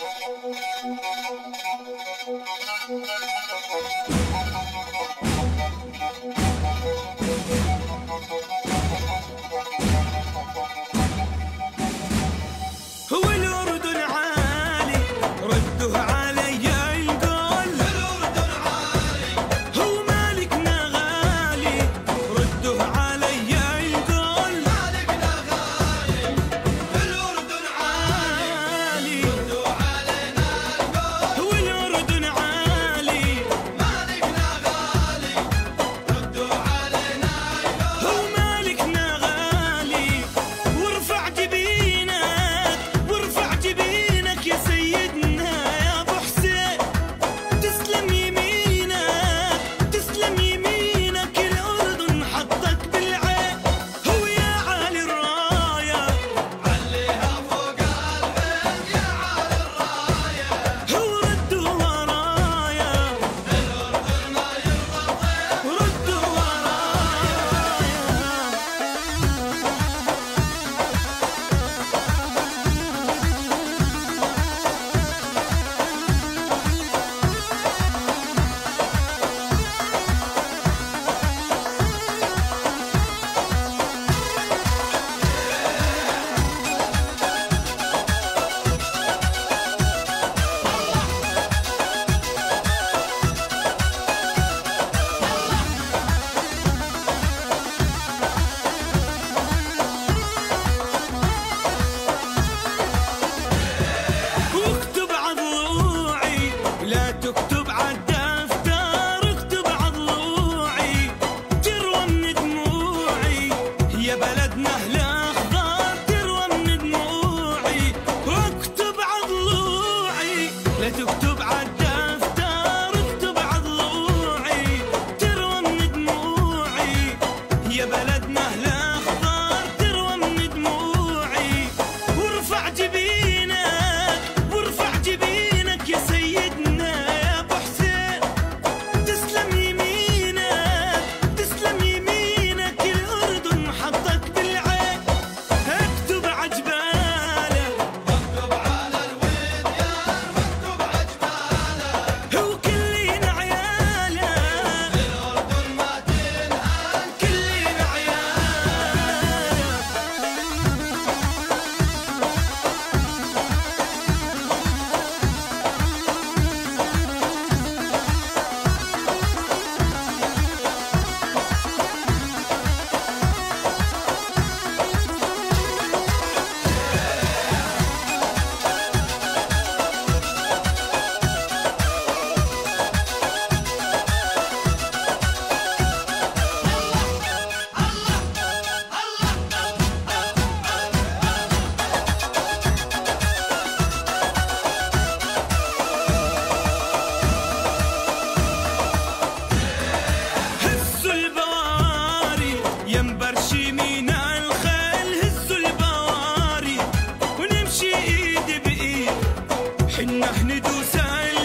なるほど。يا بلدنا حنا